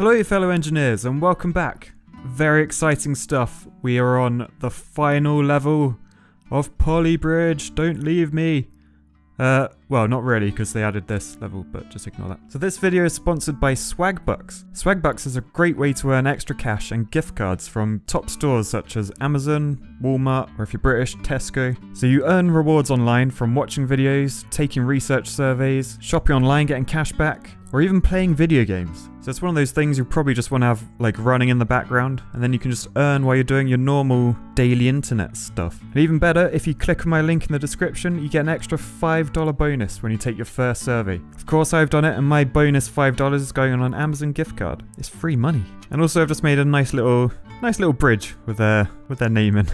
Hello, fellow engineers, and welcome back. Very exciting stuff. We are on the final level of Polybridge. Don't leave me. Uh, well, not really, because they added this level, but just ignore that. So this video is sponsored by Swagbucks. Swagbucks is a great way to earn extra cash and gift cards from top stores such as Amazon, Walmart, or if you're British, Tesco. So you earn rewards online from watching videos, taking research surveys, shopping online, getting cash back, or even playing video games. So it's one of those things you probably just want to have like running in the background, and then you can just earn while you're doing your normal daily internet stuff. And even better, if you click on my link in the description, you get an extra $5 bonus when you take your first survey. Of course, I've done it, and my bonus $5 is going on an Amazon gift card. It's free money. And also, I've just made a nice little, nice little bridge with their, with their name in.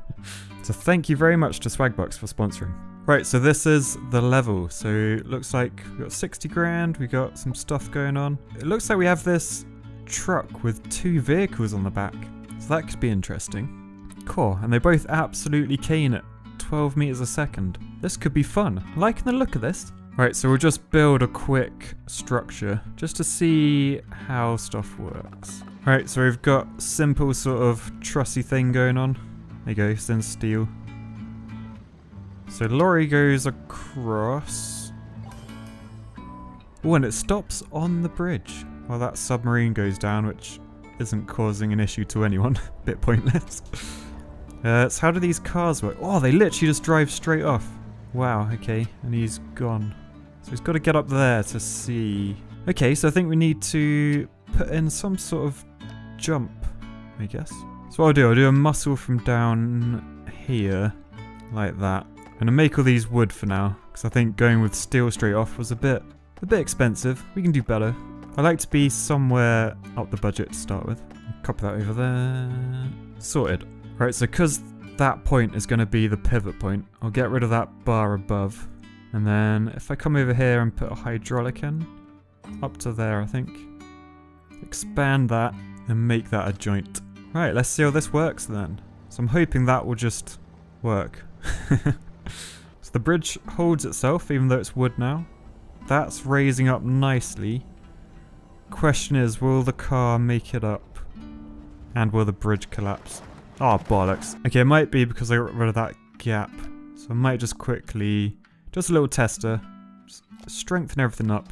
so thank you very much to Swagbucks for sponsoring. Right, so this is the level. So it looks like we got 60 grand, we got some stuff going on. It looks like we have this truck with two vehicles on the back. So that could be interesting. Cool, and they both absolutely cane at 12 meters a second. This could be fun. Liking the look of this. Right, so we'll just build a quick structure just to see how stuff works. Right, so we've got simple sort of trussy thing going on. There you go, thin steel. So lorry goes across. Oh, and it stops on the bridge while that submarine goes down, which isn't causing an issue to anyone. Bit pointless. Uh, so how do these cars work? Oh, they literally just drive straight off. Wow, okay. And he's gone. So he's got to get up there to see. Okay, so I think we need to put in some sort of jump, I guess. So I'll do, I'll do a muscle from down here, like that. I'm gonna make all these wood for now, because I think going with steel straight off was a bit, a bit expensive. We can do better. I like to be somewhere up the budget to start with. Copy that over there. Sorted. Right, so because that point is going to be the pivot point, I'll get rid of that bar above. And then if I come over here and put a hydraulic in, up to there I think, expand that and make that a joint. Right, let's see how this works then. So I'm hoping that will just work. so the bridge holds itself even though it's wood now. That's raising up nicely. Question is, will the car make it up? And will the bridge collapse? Oh, bollocks. Okay, it might be because I got rid of that gap. So I might just quickly, just a little tester, strengthen everything up.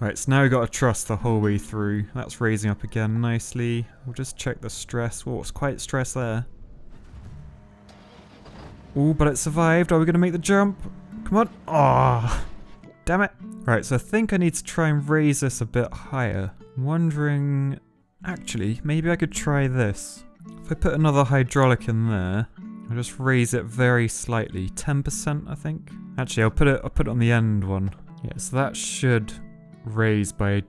Right, so now we've got to trust the whole way through. That's raising up again nicely. We'll just check the stress. Well, it's quite stressed there. Oh, but it survived. Are we going to make the jump? Come on. Oh, damn it. Right, so I think I need to try and raise this a bit higher. I'm wondering... Actually, maybe I could try this. If I put another hydraulic in there, I'll just raise it very slightly. 10%, I think. Actually, I'll put it I'll put it on the end one. Yeah, so that should raise by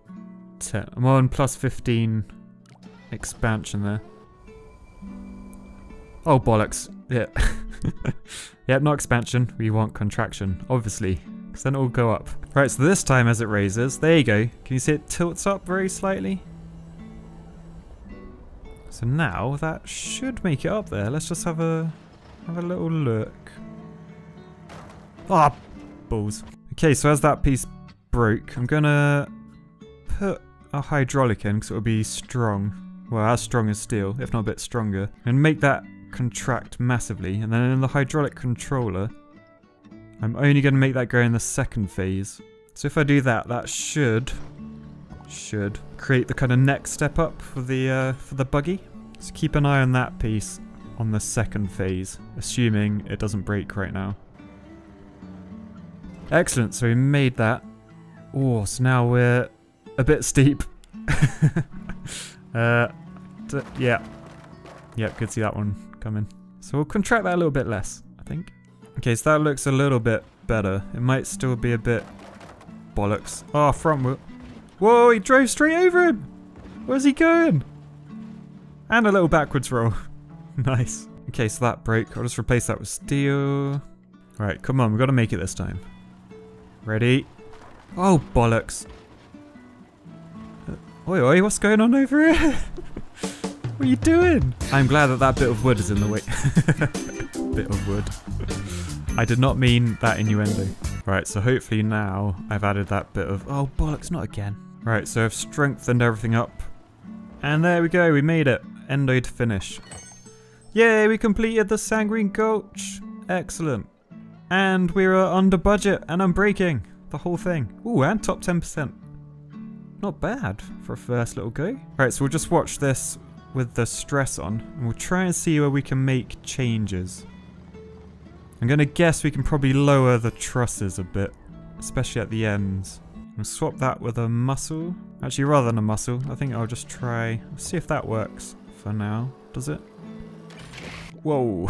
10. I'm on plus 15 expansion there. Oh, bollocks. Yeah. yep, not expansion. We want contraction, obviously. Because then it will go up. Right, so this time as it raises, there you go. Can you see it tilts up very slightly? So now that should make it up there. Let's just have a have a little look. Ah, balls. Okay, so as that piece broke, I'm gonna put a hydraulic in because it'll be strong. Well, as strong as steel, if not a bit stronger. And make that contract massively. And then in the hydraulic controller, I'm only going to make that go in the second phase. So if I do that, that should should create the kind of next step up for the uh, for the buggy. So keep an eye on that piece on the second phase, assuming it doesn't break right now. Excellent, so we made that. Oh, so now we're a bit steep. uh, yeah. Yep, could see that one coming. So we'll contract that a little bit less, I think. Okay, so that looks a little bit better. It might still be a bit bollocks. Oh, front wheel. Whoa, he drove straight over him. Where's he going? And a little backwards roll. nice. Okay, so that broke. I'll just replace that with steel. Alright, come on. We've got to make it this time. Ready? Oh, bollocks. Uh, oi, oi, what's going on over here? what are you doing? I'm glad that that bit of wood is in the way. bit of wood. I did not mean that innuendo. Right, so hopefully now I've added that bit of... Oh, bollocks, not again. Right, so I've strengthened everything up And there we go, we made it. Endo to finish. Yay, we completed the Sanguine Gulch. Excellent. And we were under budget and unbreaking. The whole thing. Ooh, and top 10%. Not bad for a first little go. Right, so we'll just watch this with the stress on. And we'll try and see where we can make changes. I'm going to guess we can probably lower the trusses a bit. Especially at the ends. We'll swap that with a muscle. Actually, rather than a muscle, I think I'll just try... see if that works for now. Does it? Whoa.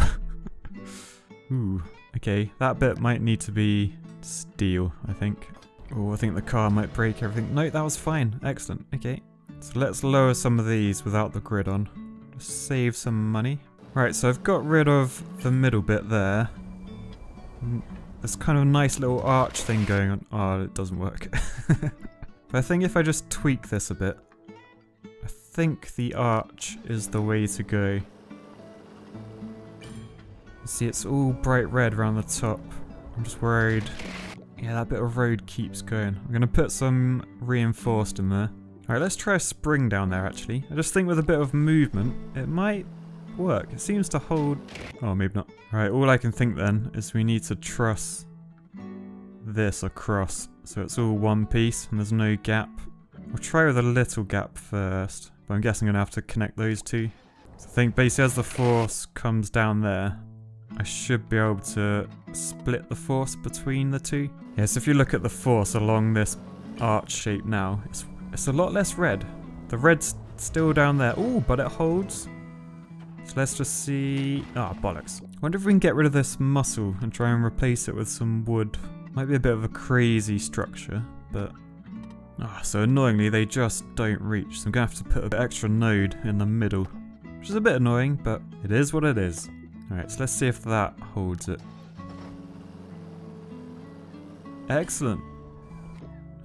Ooh. Okay, that bit might need to be steel, I think. Oh, I think the car might break everything. No, that was fine. Excellent. Okay. So let's lower some of these without the grid on. Just save some money. Right, so I've got rid of the middle bit there. Mm, there's kind of a nice little arch thing going on. Oh, it doesn't work. but I think if I just tweak this a bit, I think the arch is the way to go. See, it's all bright red around the top. I'm just worried. Yeah, that bit of road keeps going. I'm going to put some reinforced in there. Alright, let's try a spring down there, actually. I just think with a bit of movement, it might work. It seems to hold... Oh, maybe not. Alright, all I can think then is we need to truss this across so it's all one piece and there's no gap. We'll try with a little gap first, but I'm guessing I'm going to have to connect those two. So I think basically as the force comes down there, I should be able to split the force between the two. Yes, yeah, so if you look at the force along this arch shape now, it's, it's a lot less red. The red's still down there. Oh, but it holds. So let's just see... Ah, oh, bollocks. wonder if we can get rid of this muscle and try and replace it with some wood. Might be a bit of a crazy structure, but... Ah, oh, so annoyingly they just don't reach. So I'm going to have to put an extra node in the middle. Which is a bit annoying, but it is what it is. Alright, so let's see if that holds it. Excellent.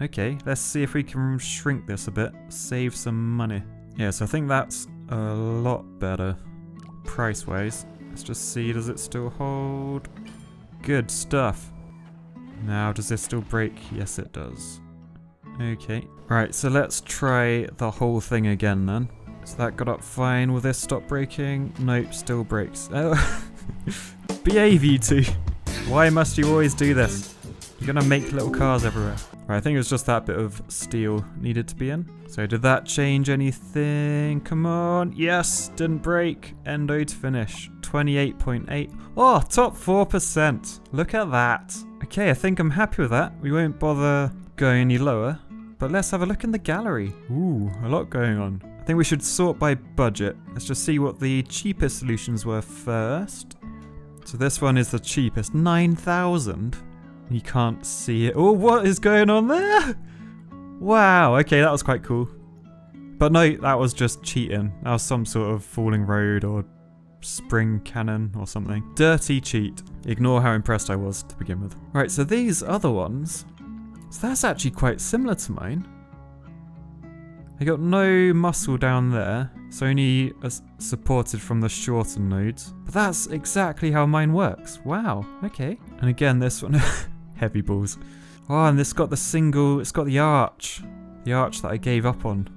Okay, let's see if we can shrink this a bit, save some money. Yeah, so I think that's a lot better price-wise. Let's just see, does it still hold? Good stuff. Now, does this still break? Yes, it does. Okay. Right, so let's try the whole thing again then. So that got up fine. Will this stop breaking? Nope, still breaks. Oh. Behave, you two. Why must you always do this? You're gonna make little cars everywhere. I think it was just that bit of steel needed to be in. So did that change anything? Come on. Yes, didn't break. Endo to finish. 28.8. Oh, top 4%. Look at that. Okay, I think I'm happy with that. We won't bother going any lower. But let's have a look in the gallery. Ooh, a lot going on. I think we should sort by budget. Let's just see what the cheapest solutions were first. So this one is the cheapest, 9,000. You can't see it. Oh, what is going on there? Wow, okay, that was quite cool. But no, that was just cheating. That was some sort of falling road or spring cannon or something. Dirty cheat. Ignore how impressed I was to begin with. Right, so these other ones, so that's actually quite similar to mine. I got no muscle down there. It's only supported from the shorter nodes. But that's exactly how mine works. Wow, okay. And again, this one, heavy balls. Oh, and this got the single, it's got the arch. The arch that I gave up on.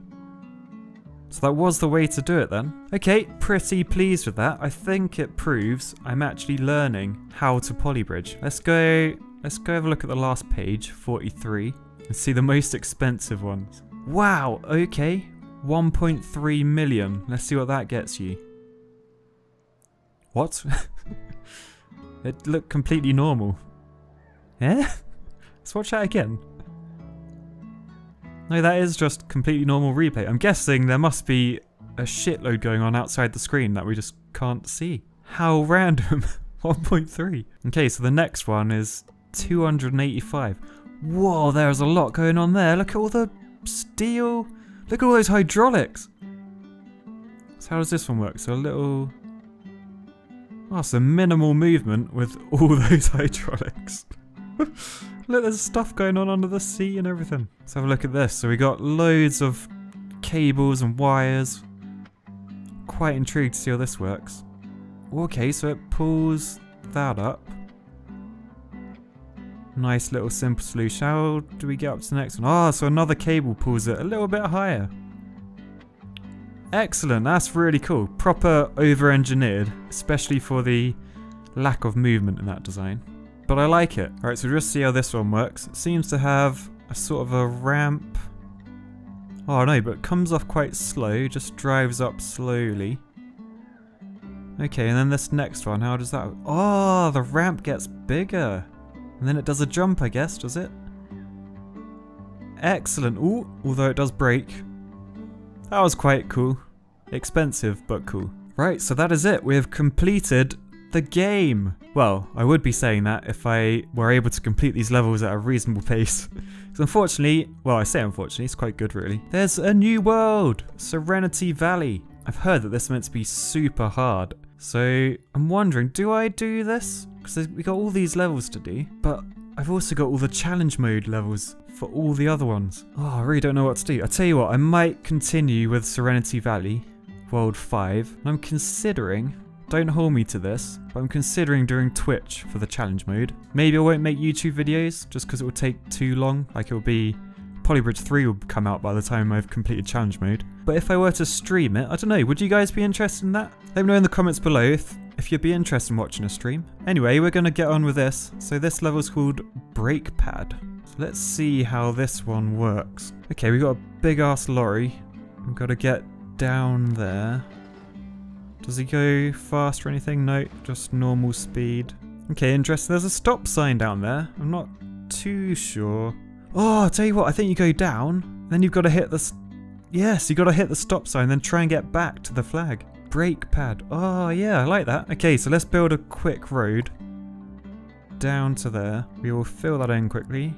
So that was the way to do it then. Okay, pretty pleased with that. I think it proves I'm actually learning how to polybridge. Let's go, let's go have a look at the last page, 43, and see the most expensive ones. Wow, okay. 1.3 million. Let's see what that gets you. What? it looked completely normal. Eh? Let's watch that again. No, that is just completely normal replay. I'm guessing there must be a shitload going on outside the screen that we just can't see. How random. 1.3. Okay, so the next one is 285. Whoa, there's a lot going on there. Look at all the steel. Look at all those hydraulics. So how does this one work? So a little... Oh, so minimal movement with all those hydraulics. look, there's stuff going on under the sea and everything. Let's have a look at this. So we got loads of cables and wires. Quite intrigued to see how this works. Okay, so it pulls that up. Nice little simple solution. How do we get up to the next one? Ah, oh, so another cable pulls it a little bit higher. Excellent, that's really cool. Proper over-engineered, especially for the lack of movement in that design. But I like it. Alright, so we'll just see how this one works. It seems to have a sort of a ramp. Oh no, but it comes off quite slow, just drives up slowly. Okay, and then this next one, how does that... Oh, the ramp gets bigger. And then it does a jump, I guess, does it? Excellent. Ooh, although it does break. That was quite cool. Expensive, but cool. Right, so that is it. We have completed the game. Well, I would be saying that if I were able to complete these levels at a reasonable pace. Because unfortunately, well, I say unfortunately, it's quite good really. There's a new world, Serenity Valley. I've heard that this is meant to be super hard. So I'm wondering, do I do this? Because we got all these levels to do, but I've also got all the challenge mode levels for all the other ones. Oh, I really don't know what to do. I tell you what, I might continue with Serenity Valley, World 5. I'm considering, don't hold me to this, but I'm considering doing Twitch for the challenge mode. Maybe I won't make YouTube videos just because it will take too long. Like it will be Polybridge 3 will come out by the time I've completed challenge mode. But if I were to stream it, I don't know, would you guys be interested in that? Let me know in the comments below if, if you'd be interested in watching a stream. Anyway, we're going to get on with this. So this level's called Brake Pad. So let's see how this one works. Okay, we've got a big ass lorry. We've got to get down there. Does he go fast or anything? No, just normal speed. Okay, interesting. There's a stop sign down there. I'm not too sure. Oh, I'll tell you what, I think you go down, then you've got to hit the... Yes, you've got to hit the stop sign, then try and get back to the flag. Brake pad. Oh, yeah, I like that. Okay, so let's build a quick road down to there. We will fill that in quickly.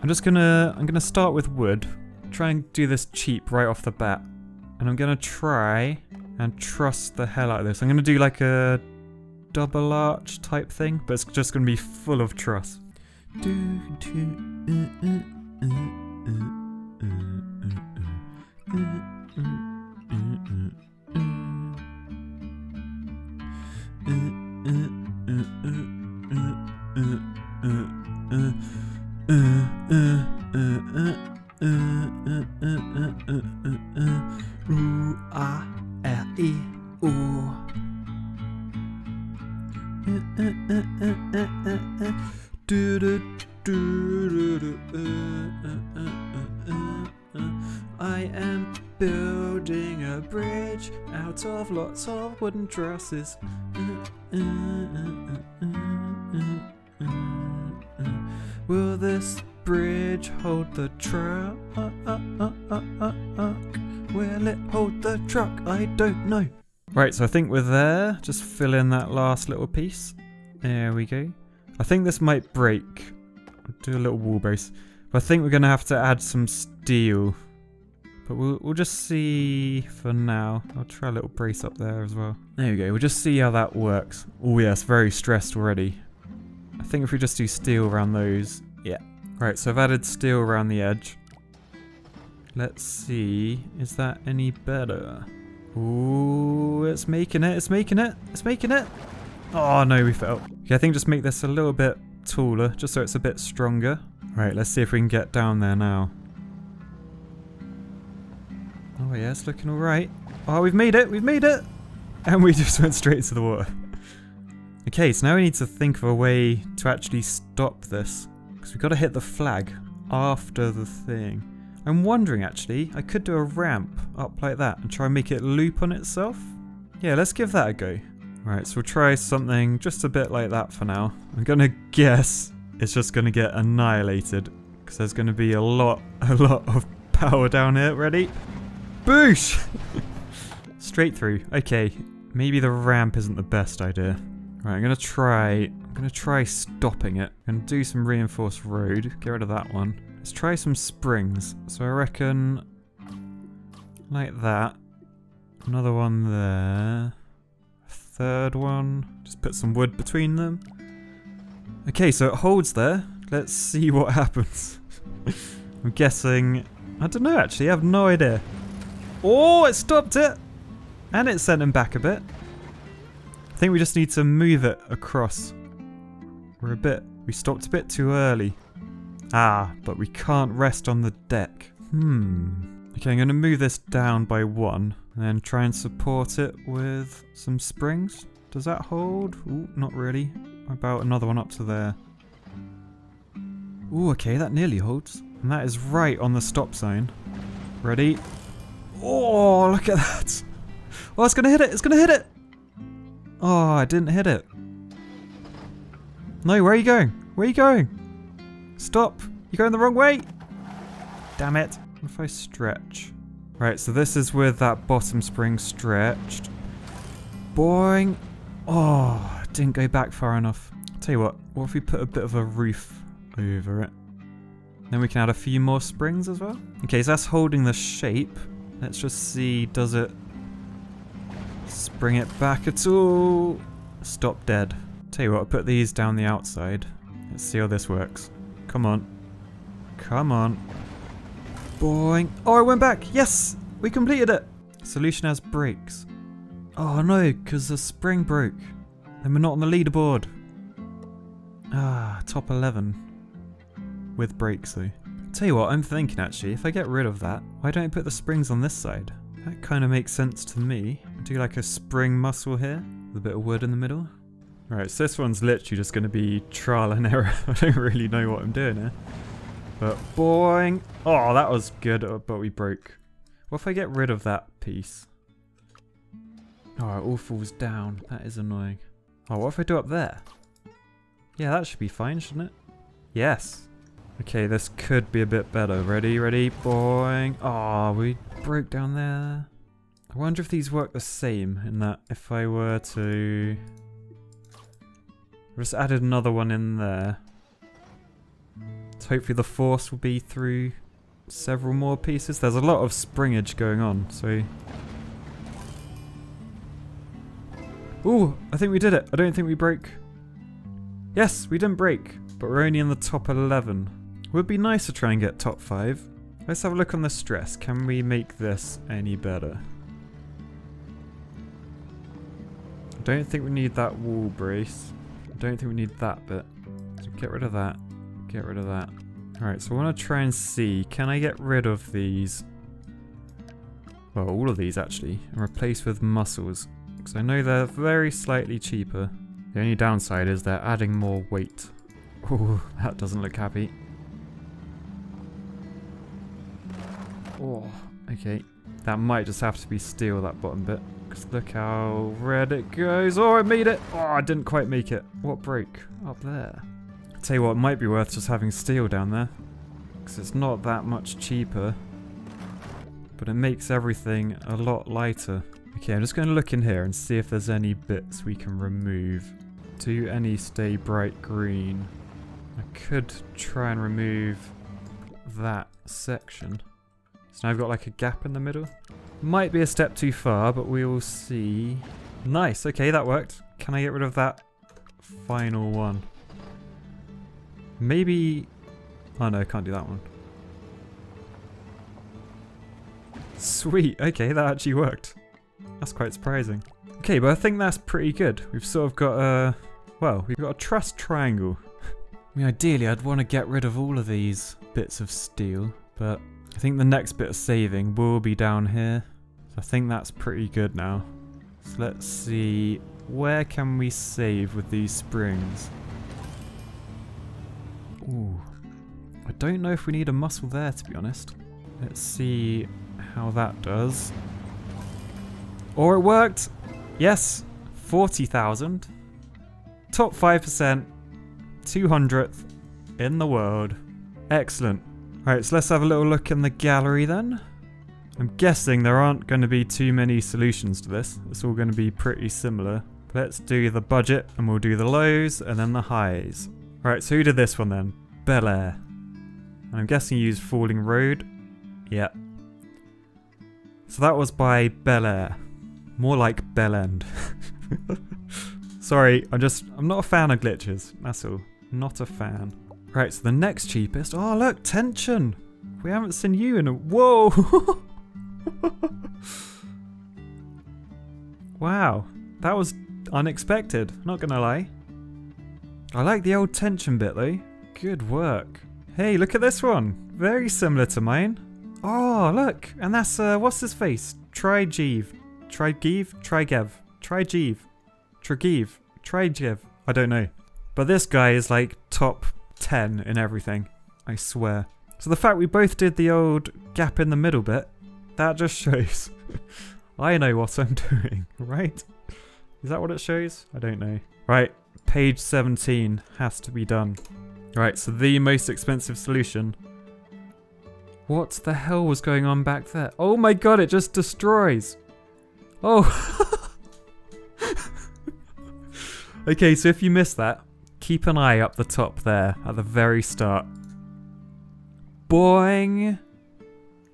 I'm just gonna... I'm gonna start with wood. Try and do this cheap right off the bat. And I'm gonna try and trust the hell out of this. I'm gonna do like a double arch type thing, but it's just gonna be full of trust. U A R O. Do do do do do. I am building a bridge out of lots of wooden trusses. Will this bridge hold the truck? Will it hold the truck? I don't know. Right, so I think we're there. Just fill in that last little piece. There we go. I think this might break. Do a little wall base. But I think we're going to have to add some steel. But we'll, we'll just see for now. I'll try a little brace up there as well. There we go. We'll just see how that works. Oh yes, very stressed already. I think if we just do steel around those. Yeah. Right, so I've added steel around the edge. Let's see. Is that any better? Ooh, it's making it. It's making it. It's making it. Oh no, we fell. Okay, I think just make this a little bit taller, just so it's a bit stronger. Right, let's see if we can get down there now. Oh yeah, it's looking alright. Oh, we've made it. We've made it. And we just went straight into the water. Okay, so now we need to think of a way to actually stop this. Because we've got to hit the flag after the thing. I'm wondering actually, I could do a ramp up like that and try and make it loop on itself. Yeah, let's give that a go. Right, so we'll try something just a bit like that for now. I'm gonna guess it's just gonna get annihilated because there's gonna be a lot, a lot of power down here. Ready? Boosh! Straight through. Okay, maybe the ramp isn't the best idea. Right, I'm gonna try, I'm gonna try stopping it. Gonna do some reinforced road, get rid of that one. Let's try some springs. So I reckon like that. Another one there. Third one. Just put some wood between them. Okay, so it holds there. Let's see what happens. I'm guessing... I don't know actually, I have no idea. Oh, it stopped it! And it sent him back a bit. I think we just need to move it across. We're a bit... We stopped a bit too early. Ah, but we can't rest on the deck. Hmm. Okay, I'm going to move this down by one. And then try and support it with some springs. Does that hold? Ooh, not really. About another one up to there. Ooh, okay, that nearly holds. And that is right on the stop sign. Ready? Oh, look at that. Oh, it's going to hit it. It's going to hit it. Oh, I didn't hit it. No, where are you going? Where are you going? Stop. You're going the wrong way. Damn it. What if I stretch? Right, so this is with that bottom spring stretched. Boing. Oh, didn't go back far enough. Tell you what, what if we put a bit of a roof over it? Then we can add a few more springs as well. Okay, so that's holding the shape. Let's just see, does it spring it back at all? Stop dead. Tell you what, I'll put these down the outside. Let's see how this works. Come on. Come on. Boing. Oh, I went back. Yes, we completed it. Solution has brakes. Oh no, because the spring broke. And we're not on the leaderboard. Ah, top 11. With brakes though. Tell you what, I'm thinking actually, if I get rid of that, why don't I put the springs on this side? That kind of makes sense to me. Do like a spring muscle here, with a bit of wood in the middle. Right, so this one's literally just going to be trial and error. I don't really know what I'm doing here. But boing! Oh, that was good, uh, but we broke. What if I get rid of that piece? Oh, it all falls down. That is annoying. Oh, what if I do up there? Yeah, that should be fine, shouldn't it? Yes. Okay, this could be a bit better. Ready, ready, boing. Oh, we broke down there. I wonder if these work the same in that if I were to... Just added another one in there. So hopefully the force will be through several more pieces. There's a lot of springage going on, so... Ooh, I think we did it. I don't think we broke. Yes, we didn't break, but we're only in the top 11. Would be nice to try and get top 5. Let's have a look on the stress. Can we make this any better? I don't think we need that wall brace. Don't think we need that bit. So get rid of that. Get rid of that. Alright, so I want to try and see, can I get rid of these? Well, all of these actually, and replace with muscles. Because I know they're very slightly cheaper. The only downside is they're adding more weight. Oh, that doesn't look happy. Oh, okay. That might just have to be steel, that bottom bit. Because look how red it goes. Oh, I made it! Oh, I didn't quite make it. What broke? Up there. Tell you what, it might be worth just having steel down there. Because it's not that much cheaper. But it makes everything a lot lighter. Okay, I'm just going to look in here and see if there's any bits we can remove. Do any stay bright green? I could try and remove that section. So now I've got like a gap in the middle. Might be a step too far, but we will see. Nice, okay, that worked. Can I get rid of that final one? Maybe... Oh no, can't do that one. Sweet, okay, that actually worked. That's quite surprising. Okay, but I think that's pretty good. We've sort of got a... Well, we've got a truss triangle. I mean, ideally, I'd want to get rid of all of these bits of steel, but I think the next bit of saving will be down here. So I think that's pretty good now. So let's see, where can we save with these springs? Ooh. I don't know if we need a muscle there, to be honest. Let's see how that does. Or it worked! Yes! 40,000. Top 5%. 200th in the world. Excellent. Alright, so let's have a little look in the gallery then. I'm guessing there aren't going to be too many solutions to this. It's all going to be pretty similar. Let's do the budget and we'll do the lows and then the highs. Right, so who did this one then? Bel Air. And I'm guessing you used Falling Road. Yeah. So that was by Bel Air. More like Bell End. Sorry, I'm just, I'm not a fan of glitches. That's all. Not a fan. Right, so the next cheapest. Oh, look, tension. We haven't seen you in a. Whoa! wow, that was unexpected. Not gonna lie. I like the old tension bit though. Good work. Hey, look at this one. Very similar to mine. Oh, look. And that's, uh, what's his face? Trigev. Trigev? Trigev. Trigev. Trigev. Trigev. I don't know. But this guy is like top 10 in everything. I swear. So the fact we both did the old gap in the middle bit, that just shows I know what I'm doing, right? Is that what it shows? I don't know. Right, page 17 has to be done. Right, so the most expensive solution. What the hell was going on back there? Oh my god, it just destroys. Oh. okay, so if you missed that, keep an eye up the top there at the very start. Boing!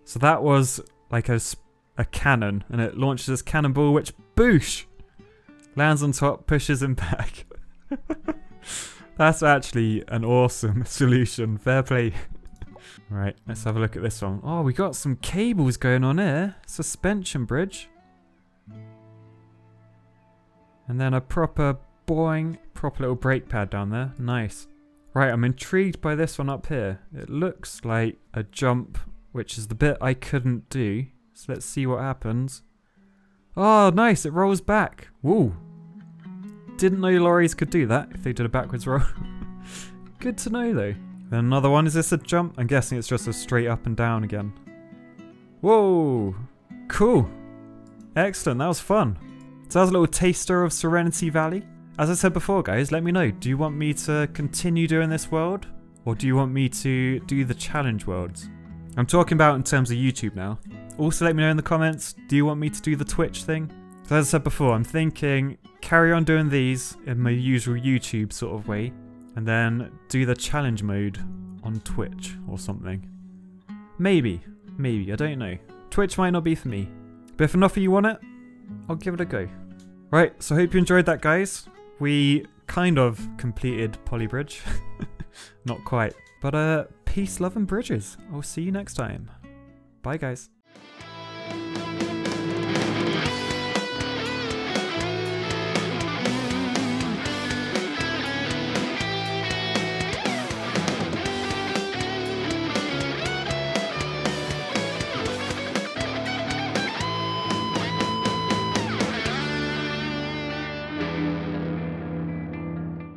So that was like a, a cannon, and it launches this cannonball, which boosh! Lands on top, pushes him back. That's actually an awesome solution. Fair play. right, let's have a look at this one. Oh, we got some cables going on here. Suspension bridge. And then a proper boing, proper little brake pad down there. Nice. Right, I'm intrigued by this one up here. It looks like a jump, which is the bit I couldn't do. So let's see what happens. Oh, nice, it rolls back. Woo. Didn't know lorries could do that if they did a backwards roll. Good to know though. Then another one, is this a jump? I'm guessing it's just a straight up and down again. Whoa, cool. Excellent, that was fun. So that was a little taster of Serenity Valley. As I said before, guys, let me know. Do you want me to continue doing this world? Or do you want me to do the challenge worlds? I'm talking about in terms of YouTube now. Also, let me know in the comments, do you want me to do the Twitch thing? So as I said before, I'm thinking carry on doing these in my usual YouTube sort of way, and then do the challenge mode on Twitch or something. Maybe, maybe, I don't know. Twitch might not be for me. But if enough of you want it, I'll give it a go. Right, so I hope you enjoyed that, guys. We kind of completed Polybridge. Not quite. But uh, peace, love, and bridges. I'll see you next time. Bye, guys.